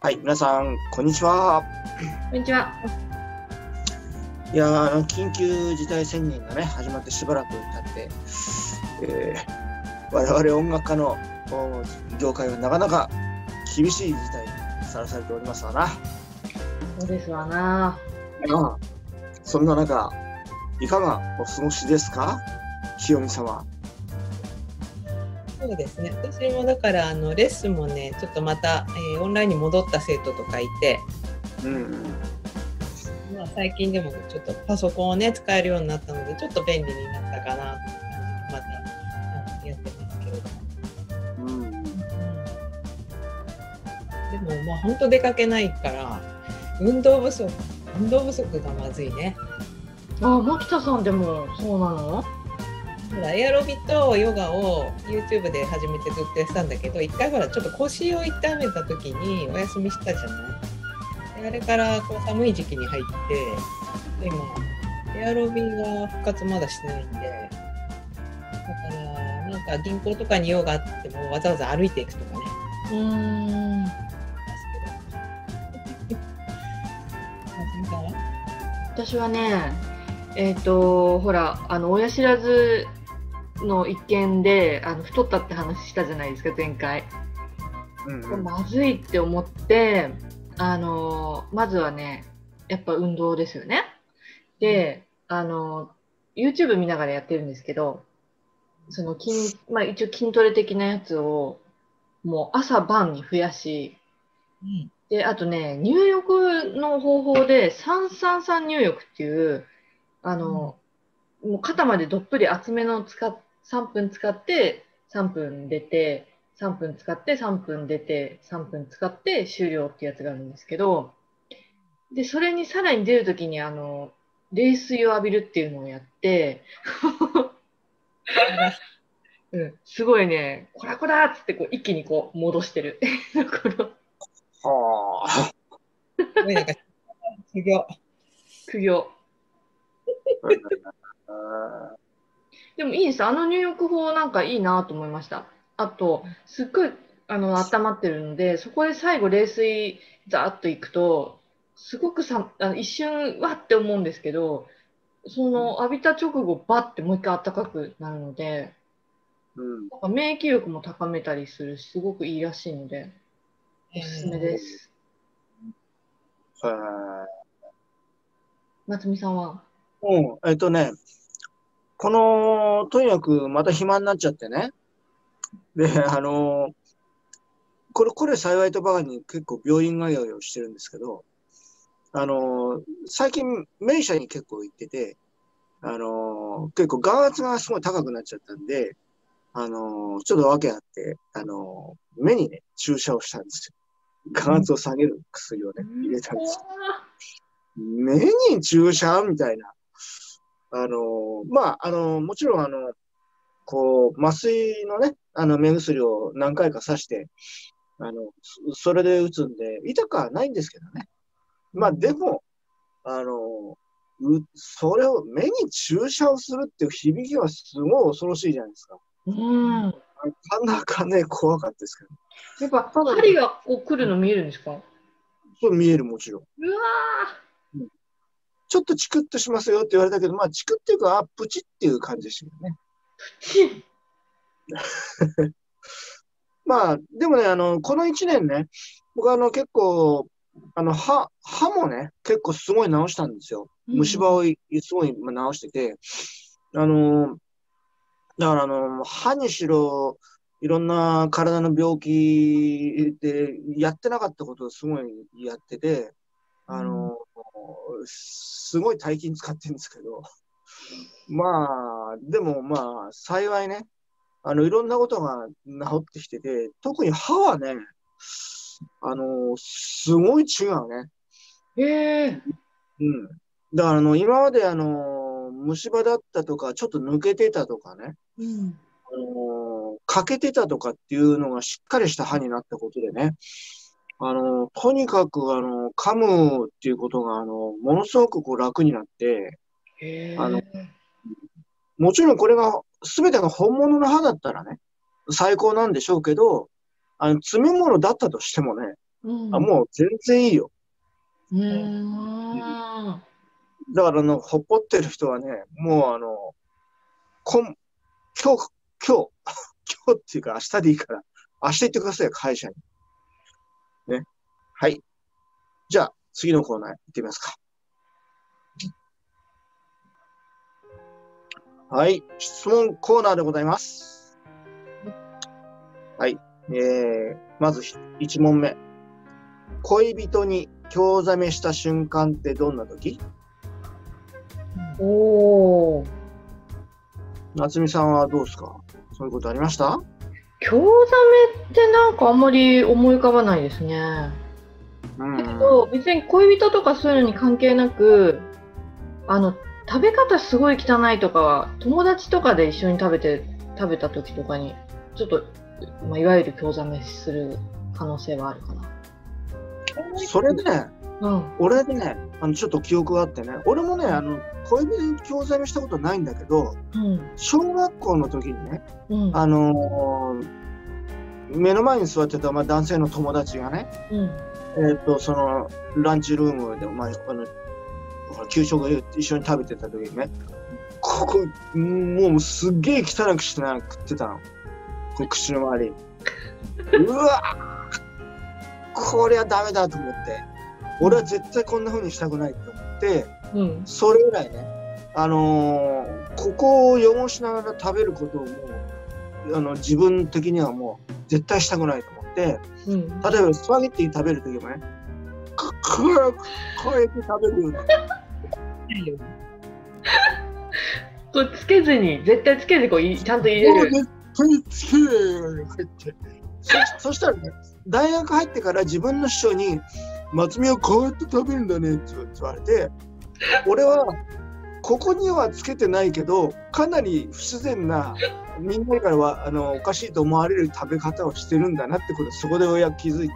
はい、皆さん、こんにちは。こんにちは。いやーあの緊急事態宣言がね、始まってしばらく経って、えー、我々音楽家のお業界はなかなか厳しい事態にさらされておりますわな。そうですわな。まあ、そんな中、いかがお過ごしですか？清美様。そうですね。私もだからあのレッスンもね、ちょっとまた、えーオンラインに戻った生徒とかいて、うん。まあ、最近でもちょっとパソコンをね使えるようになったので、ちょっと便利になったかなと感じでまたやってますけれども。うん。うんでもまあ本当出かけないから運動不足運動不足がまずいね。あ、牧田さんでもそうなの？ほらエアロビとヨガを YouTube で始めてずっとやってたんだけど一回ほらちょっと腰を痛めた時にお休みしたじゃない？であれからこう寒い時期に入ってで今エアロビが復活まだしてないんでだからなんか銀行とかに用があってもわざわざ歩いていくとかね。うーん。私はね、えっ、とほらあの親知らずの一件であの太ったって話したじゃないですか前回。うんこれまずいって思って、あのまずはね、やっぱ運動ですよね。で、あの YouTube 見ながらやってるんですけど、その筋、まあ一応筋トレ的なやつを、もう朝晩に増やし、うんで、あとね、入浴の方法で、333入浴っていう、あの、もう肩までどっぷり厚めの使っ、3分使って、3分出て、3分使って、3分出て、3分使って終了ってやつがあるんですけど、で、それにさらに出るときに、あの、冷水を浴びるっていうのをやって、うん、すごいね、こらこらっつってこう一気にこう戻してる。はあ。すごいなんか修行苦行。でもいいです。あの入浴法なんかいいなと思いました。あと、すっごいあの温まってるので、そこで最後冷水ザーッといくと、すごくさあの一瞬わって思うんですけど、その浴びた直後バッてもう一回暖かくなるので、うん。なんか免疫力も高めたりするし、すごくいいらしいので、おすすめです。夏美さんは？うん、えっとね、この、とにかくまた暇になっちゃってね。で、あの、これ、これ幸いとばかりに結構病院通いをしてるんですけど、あの、最近、名医者に結構行ってて、あの、結構眼圧がすごい高くなっちゃったんで、あの、ちょっと訳あって、あの、目にね、注射をしたんですよ。眼圧を下げる薬をね、入れたんですよ。目に注射？みたいな。あの、まあ、あの、もちろん、あの、こう、麻酔のね、あの、目薬を何回か刺して、あの、そそれで打つんで、痛くはないんですけどね。まあ、でも、あの、うそれを目に注射をするっていう響きはすごい恐ろしいじゃないですか。うん。なかなかね、怖かったですけど。やっぱ針がこう来るの見えるんですか？そう見える、もちろん。うわちょっとチクッとしますよって言われたけど、まあ、チクっていうか、あ、プチっていう感じでしたけどね。ー まあ、でもね、あの、この1年ね、僕はあの、結構、あの、歯、歯もね、結構すごい直したんですよ。虫歯をいすごい直してて、あの、だからあの、歯にしろ、いろんな体の病気でやってなかったことをすごいやってて、あの、すごい大金使ってるんですけど、まあ、でもまあ、幸いね、あの、いろんなことが治ってきてて、特に歯はね、あの、すごい違うね。へえうん。だから、あの、今まであの、虫歯だったとか、ちょっと抜けてたとかね、うんあの、欠けてたとかっていうのがしっかりした歯になったことでね、あの、とにかく、あの、噛むっていうことが、あの、ものすごくこう楽になって、あのもちろんこれが、すべてが本物の歯だったらね、最高なんでしょうけど、あの、詰め物だったとしてもね、うんあもう全然いいよ。うーん。だから、あの、ほっぽってる人はね、もうあの、こん、今日、今日、今日っていうか明日でいいから、明日行ってくださいよ、会社に。ね。はい。じゃあ、次のコーナー行ってみますか。はい。質問コーナーでございます。はい。えー、まず1問目。恋人に興ざめした瞬間ってどんな時？おー。夏美さんはどうですか？そういうことありました？興ざめってなんかあんまり思い浮かばないですね。うんだけど別に恋人とかそういうのに関係なくあの食べ方すごい汚いとかは友達とかで一緒に食べて食べた時とかにちょっと、まあ、いわゆる興ざめする可能性はあるかな。それでね、うん俺ね、あのちょっと記憶があってね、俺もね、あの恋人に興ざめしたことないんだけど、うん小学校の時にね、うんあのー目の前に座ってた、まあ、男性の友達がね、うんえっ、と、その、ランチルームで、まあ、あの、給食一緒に食べてた時にね、ここ、もうすっげえ汚くしてな食ってたの。こう口の周り。うわこりゃダメだと思って。俺は絶対こんな風にしたくないと思って、うんそれ以来ね、あのーここを汚しながら食べることをもう、あの、自分的にはもう絶対したくないと思って、うん例えばスパゲッティ食べるときもね、ここうやって食べるよね。これつけずに絶対つけずにこういちゃんと入れる。絶対つけるようやって。そそしたらね、大学入ってから自分の師匠に、松見はこうやって食べるんだねって言われて、俺は、ここにはつけてないけど、かなり不自然な、みんなからはあのおかしいと思われる食べ方をしてるんだなってこと、そこで親気づいて、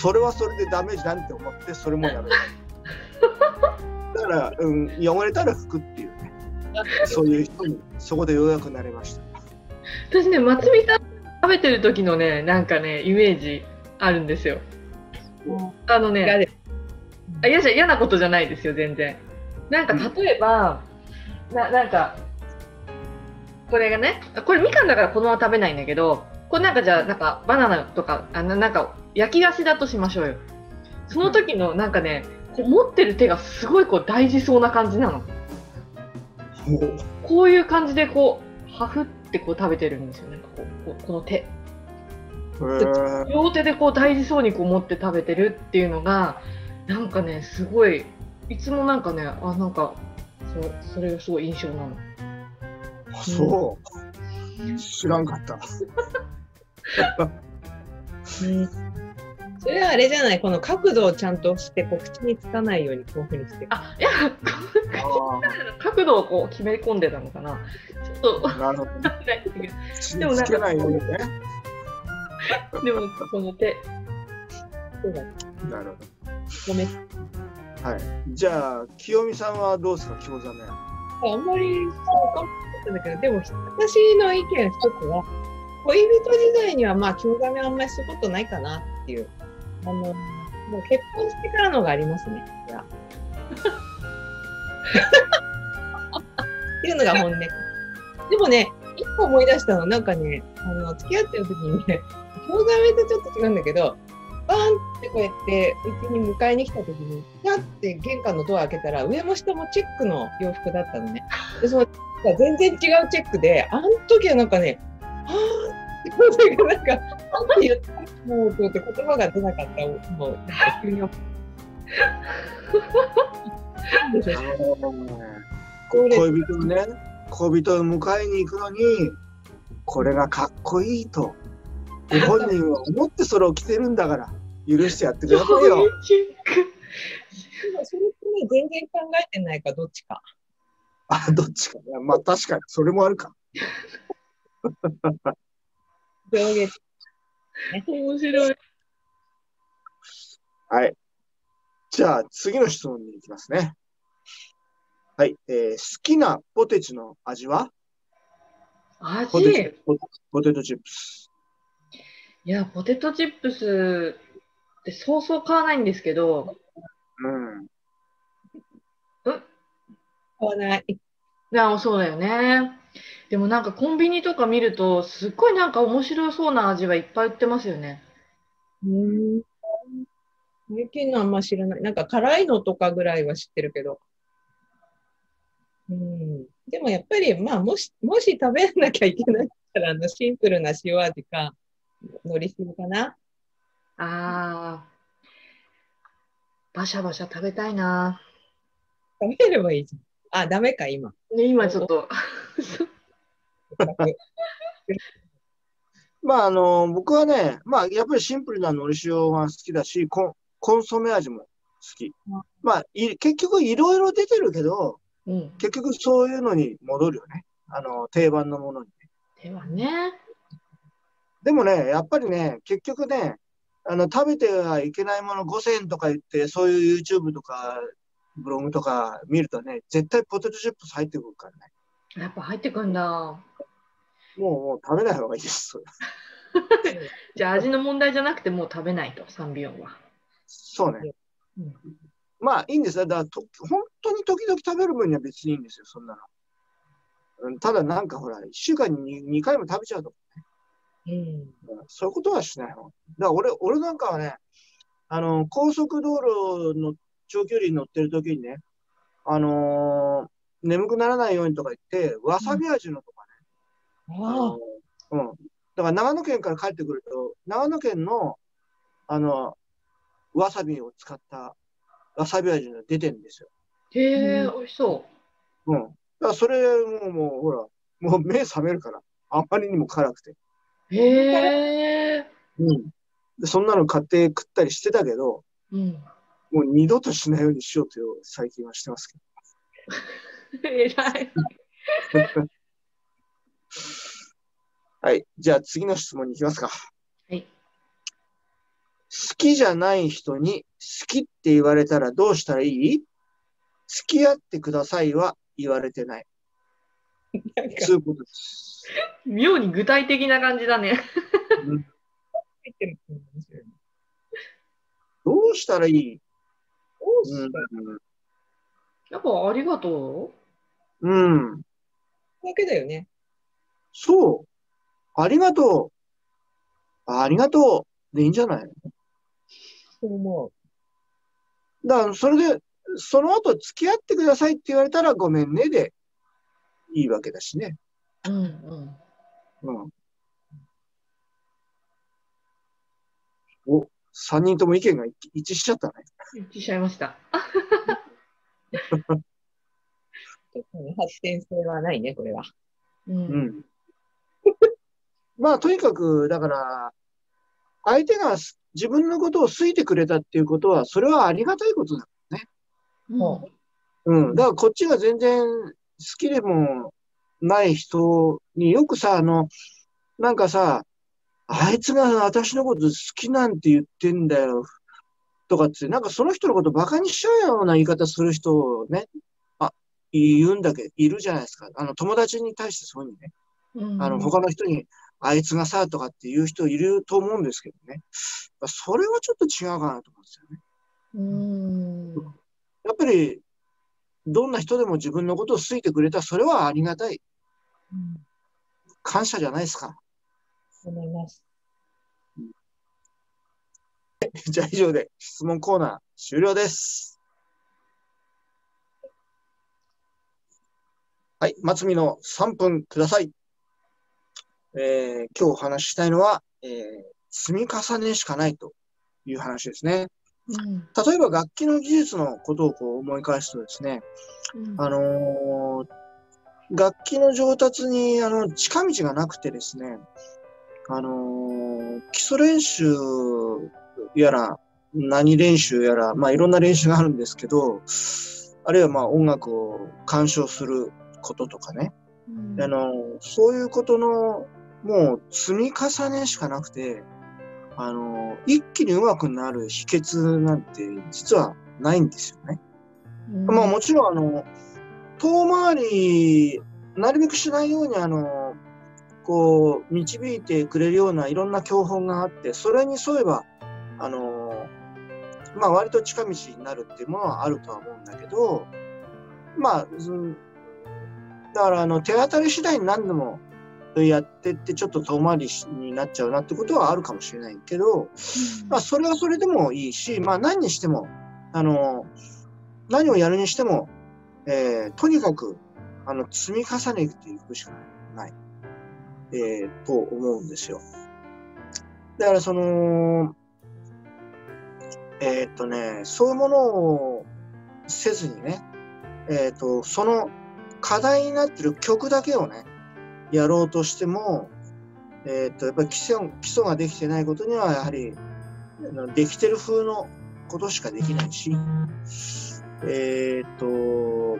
それはそれでダメじゃんって思って、それもやめた。だから、うん、汚れたら拭くっていうね、そういう人に、そこでようやくなれました。私ね松見さん食べてる時のねなんかねイメージあるんですよ。あのね。嫌じゃ嫌なことじゃないですよ全然。なんか例えば、ななんかこれがねこれみかんだからこのまま食べないんだけどこれなんかじゃあなんかバナナとかあななんか焼き菓子だとしましょうよ。その時のなんかねこう持ってる手がすごいこう大事そうな感じなの。こういう感じでこうハフってこう食べてるんですよね。こうこうこの手両手でこう大事そうにこう持って食べてるっていうのがなんかねすごいいつもなんかねあなんかそそれがすごい印象なの。あそう。知らんかった。それはあれじゃないこの角度をちゃんとしてこう口につかないようにこういうふうにしてあいや角度をこう決め込んでたのかなちょっとあ、なるほど。で もなんかつけないようにね。でもこの手そうだなるごめんほど。はい。じゃあ、清美さんはどうですか、京ざめ。あんまりそうかもしれないけど、でも私の意見一つは、恋人時代にはまあ、興ざめあんまりすることないかなっていう。あの、もう結婚してからのがありますね。いや っていうのが本音。でもね、一個思い出したの、なんかね、あの、付き合ってる時にね、興ざめとちょっと違うんだけど、バーンってこうやって、うちに迎えに来た時に、ピャって玄関のドア開けたら、上も下もチェックの洋服だったのね。で、その全然違うチェックで、あの時はなんかね、はぁって声がなんか、なんて言ったもう、こうやって言葉が出なかった、もう、なんか急に。でしょこれ恋人ね、恋人を迎えに行くのに、これがかっこいいと。ご本人は思ってそれを着てるんだから、許してやってくださいよ。それってね、全然考えてないか、どっちか。あ、どっちか。いやまあ確かに、それもあるか。上下面白い。はい。じゃあ、次の質問に行きますね。はい。えー好きなポテチの味は？ポテポポテトチップス。いや、ポテトチップスってそうそう買わないんですけど、うん。買わない。いや、そうだよね。でもなんかコンビニとか見ると、すっごいなんか面白そうな味はいっぱい売ってますよね。うん。最近のあんま知らない。なんか辛いのとかぐらいは知ってるけど。うん。でもやっぱり、まあ、もし、もし食べなきゃいけないったら、あの、シンプルな塩味か、海苔塩かな。あー、バシャバシャ食べたいな。食べればいいじゃん。あ、ダメか、今。ね、今ちょっと。まあ、あの、僕はね、まあ、やっぱりシンプルな海苔塩が好きだし、コンコンソメ味も好きうん。まあ、い結局いろいろ出てるけど、うん。結局そういうのに戻るよね。あの、定番のものに。ではね。でもね、やっぱりね、結局ね、あの、食べてはいけないもの5000円とか言って、そういう YouTube とか、ブログとか見るとね、絶対ポテトチップス入ってくるからね。やっぱ入ってくんだ。もう、もう食べない方がいいです。それ じゃあ味の問題じゃなくてもう食べないと、サンビヨンは。そうね。うんまあ、いいんですよ。だからと、本当に時々食べる分には別にいいんですよ、そんなの。うんただ、なんかほら、1週間に 2, 回も食べちゃうとか、うん。うんそういうことはしない方が。だから俺、俺なんかはね、あの、高速道路の長距離に乗ってる時にね、あのー眠くならないようにとか言って、わさび味のとかね、ああのうん。だから長野県から帰ってくると、長野県の、あの、わさびを使ったわさび味が出てるんですよ。へえ、うん美味しそうん。だからそれももう、ほら、もう目覚めるから、あまりにも辛くて。う。へえ。うん。でそんなの買って食ったりしてたけど、うん。もう二度としないようにしようと最近はしてますけ 偉い。ど。はい。じゃあ次の質問に行きますか。はい。好きじゃない人に好きって言われたらどうしたらいい？付き合ってくださいは言われてない。なんかそういうことです。妙に具体的な感じだね。うん入ってるっていうの面白い？ね どうしたらいい？どうんたらやっぱありがとうん。うん。だけだよね。そう。ありがとう。ありがとう。でいいんじゃない？そう思だから、それで、その後付き合ってくださいって言われたらごめんねでいいわけだしね。う。うんうん。うん。お、三人とも意見が一一致しちゃったね。一致しちゃいました。特に発展性はないね、これは。う。うんん。まあ、とにかく、だから、相手がす自分のことを好いてくれたっていうことは、それはありがたいことだ。うんうん。だからこっちが全然好きでもない人によくさ、あの、なんかさ、あいつが私のこと好きなんて言ってんだよ。とかって、なんかその人のことバカにしちゃうような言い方する人をね、あ、言うんだけど、いるじゃないですか。あの、友達に対してそういうね。うんあの、他の人に、あいつがさ、とかって言う人いると思うんですけどね。それはちょっと違うかなと思うんですよね。うん。やっぱり、どんな人でも自分のことを好いてくれた、それはありがたい。うん。感謝じゃないですか。思います。じゃあ以上で質問コーナー終了です。はい、松見の3分ください。えー今日お話ししたいのは、えー積み重ねしかないという話ですね。うん。例えば楽器の技術のことをこう思い返すとですね、うん。あのー楽器の上達にあの近道がなくてですね、あのー基礎練習やら、何練習やら、まあいろんな練習があるんですけど、あるいはまあ音楽を鑑賞することとかね、うん。あのーそういうことのもう積み重ねしかなくて、あのー一気に上手くなる秘訣なんて実はないんですよね。まあもちろん、あの、遠回り、なるべくしないように、あの、こう、導いてくれるようないろんな教本があって、それに沿えば、あのーまあ割と近道になるっていうものはあるとは思うんだけど、まあ、うんだからあの手当たり次第に何でもやってってちょっと遠回りになっちゃうなってことはあるかもしれないけど、まあそれはそれでもいいし、まあ何にしても、あの、何をやるにしても、えーとにかく、あの、積み重ねていくしかない、えーと思うんですよ。だからその、えーっとね、そういうものをせずにね、えーっと、その課題になってる曲だけをね、やろうとしても、えーっと、やっぱり基礎基礎ができてないことには、やはり、できてる風のことしかできないし、えーっと、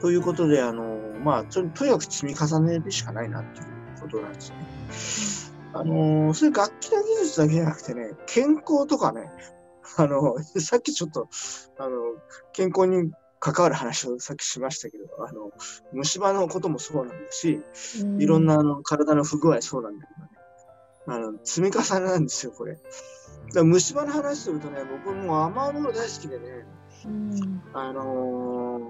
ということで、あの、まあ、ととにかく積み重ねるしかないなっていうことなんですね。あの、そういう楽器の技術だけじゃなくてね、健康とかね、あの、さっきちょっと、あの、健康に関わる話をさっきしましたけど、あの、虫歯のこともそうなんだし、いろんなあの体の不具合そうなんだけどね。あの、積み重ねなんですよ、これ。だから虫歯の話するとね、僕もう甘いもの大好きでね、うんあの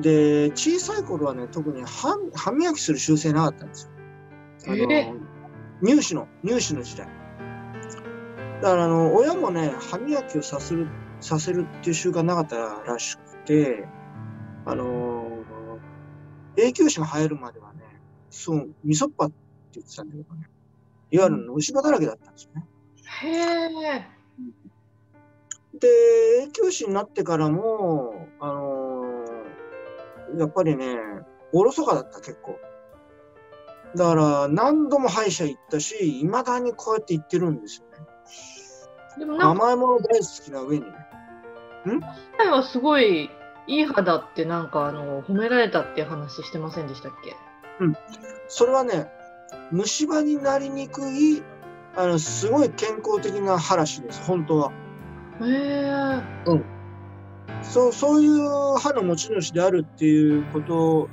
ーで、小さい頃はね、特に歯歯磨きする習性なかったんですよ。あのえ乳歯の、乳歯の時代。だから、あの、親もね、歯磨きをさせる、させるっていう習慣なかったらしくて、あのー永久歯が生えるまではね、そう、みそっぱって言ってたんだけどね、いわゆる虫歯だらけだったんですよね。へえ。で、永久歯になってからも、あのーやっぱりね、おろそかだった、結構。だから、何度も歯医者行ったし、未だにこうやって行ってるんですよね。でも甘いもの大好きな上にね。前はすごいいい肌ってなんかあの褒められたっていう話してませんでしたっけ？それはね、虫歯になりにくい、あの、すごい健康的な歯らしいです、本当は。へえ。そう、そういう歯の持ち主であるっていうこと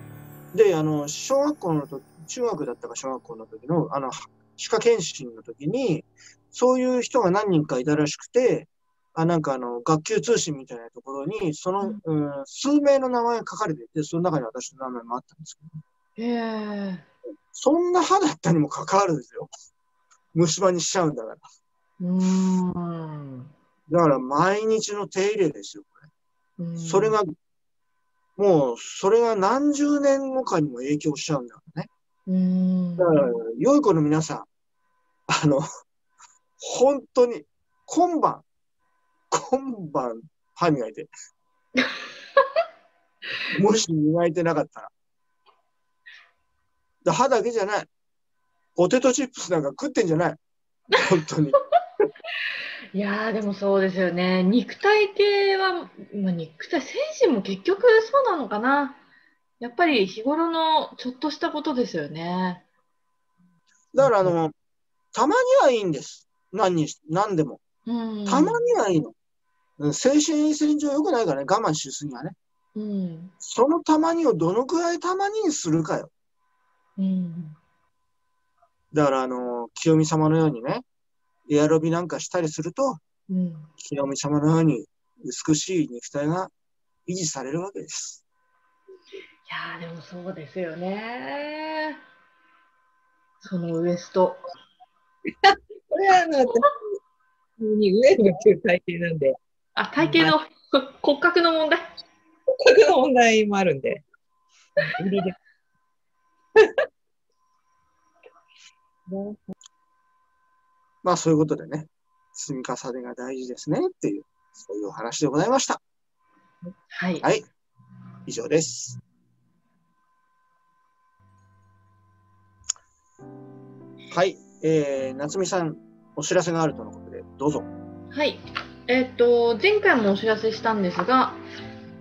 で、あの、小学校の時、中学だったか小学校の時の、あの、歯科検診の時に、そういう人が何人かいたらしくて、あ、なんかあの、学級通信みたいなところに、その、うん、数名の名前が書かれていて、その中に私の名前もあったんですけど、へえ。そんな歯だったにもかかわらずですよ。虫歯にしちゃうんだから。うーん。だから毎日の手入れですよ、こうんれ。それが、もう、それが何十年後かにも影響しちゃうんだからね。うーん。だから、良い子の皆さん、あの、本当に、今晩、今晩、歯磨いて。もし磨いてなかったら。で歯だけじゃない。ポテトチップスなんか食ってんじゃない。本当に。いやーでもそうですよね。肉体系は、まあ、肉体、精神も結局そうなのかな。やっぱり日頃のちょっとしたことですよね。だから、あの、たまにはいいんです。何にし、何でも。うん。たまにはいいの。うん精神衛生上良くないからね、我慢しすぎはね。うん。そのたまにをどのくらいたまににするかよ。うん。だから、あの、清美様のようにね、エアロビなんかしたりすると、うん。清美様のように美しい肉体が維持されるわけです。いやーでもそうですよね。そのウエスト。これはあの、私にウェーブっていう体型なんで、あ、体型の 骨格の問題？骨格の問題もあるんで。まあ、そういうことでね、積み重ねが大事ですねっていう、そういうお話でございました。はい。はい。以上です。はい。えー、夏美さん、お知らせがあるとのことで、どうぞ。はい。えっと、前回もお知らせしたんですが、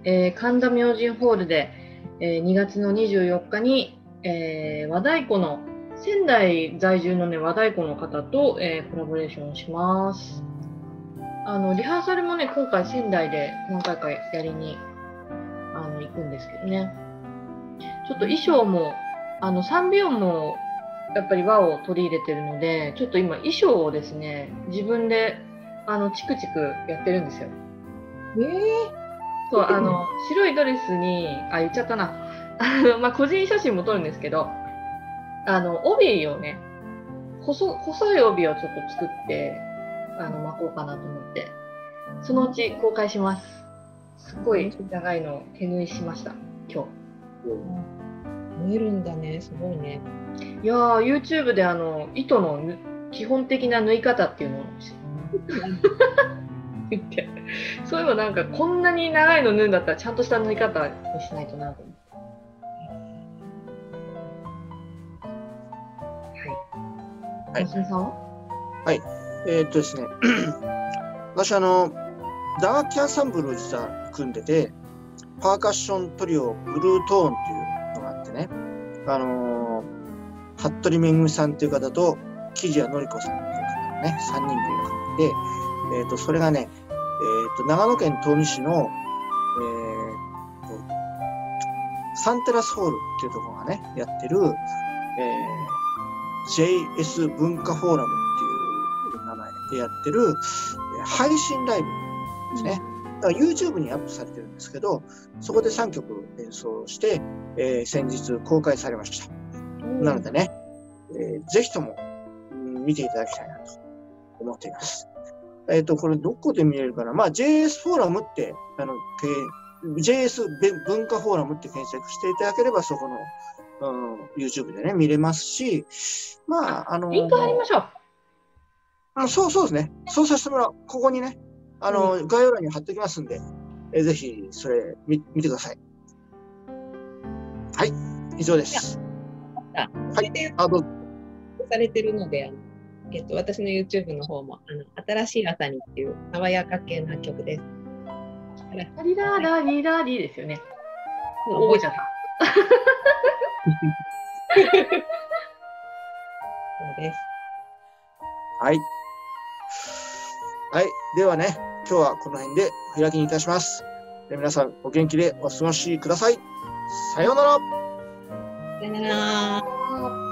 えー神田明神ホールで、えー2月の24日に、えー和太鼓の、仙台在住のね、和太鼓の方と、えーコラボレーションをします。あの、リハーサルもね、今回仙台で何回かやりに、あの、行くんですけどね。ちょっと衣装も、あの、3秒も、やっぱり和を取り入れてるので、ちょっと今、衣装をですね、自分で、あの、チクチクやってるんですよ。えー、そう、あの、白いドレスに、あ、言っちゃったな。まあ、個人写真も撮るんですけど、あの、帯をね、細、細い帯をちょっと作って、あの、巻こうかなと思って、そのうち公開します。すっごい長いのを手縫いしました、今縫えるんだね、すごいね。日。いやー、YouTube であの、糸のぬ基本的な縫い方っていうのをそういえばなんかこんなに長いの縫うんだったらちゃんとした縫い方にしないとなと思って。はい。はい。さんはえーっとですね、私あの、打楽器アンサンブルを実は組んでて、パーカッショントリオブルートーンっていうのがあってね、あのー、服部めぐみさんっていう方と、木地谷のりこさんね、3人で組んで、えーっと、それがね、えーっと、長野県東御市の、えーっと、サンテラスホールっていうところがね、やってる、えー JS 文化フォーラムっていう名前でやってる、えー配信ライブですね。だから YouTube にアップされてるんですけど、そこで3曲演奏して、えー先日公開されました。なのでね、えーぜひとも、うん見ていただきたい思っています。えっ、と、これどこで見れるかな？まあ、JS フォーラムって、あの、け JS べ文化フォーラムって検索していただければ、そこの、うん、YouTube でね、見れますし、まあ、あのリンク貼りましょう。あそうそうですね。そうさせてもらう。ここにね、あの、概要欄に貼っておきますんで、えーぜひ、それ見、見てください。はい、以上です。あはいであ、どうぞ。されてるので、あのえっと、私の YouTube の方もあの新しい朝にっていう爽やか系な曲です。ラリララリラリですよね。覚えちゃった。そうです。はい。はい。ではね、今日はこの辺でお開きにいたします。え皆さん、お元気でお過ごしください。さようなら。さよなら。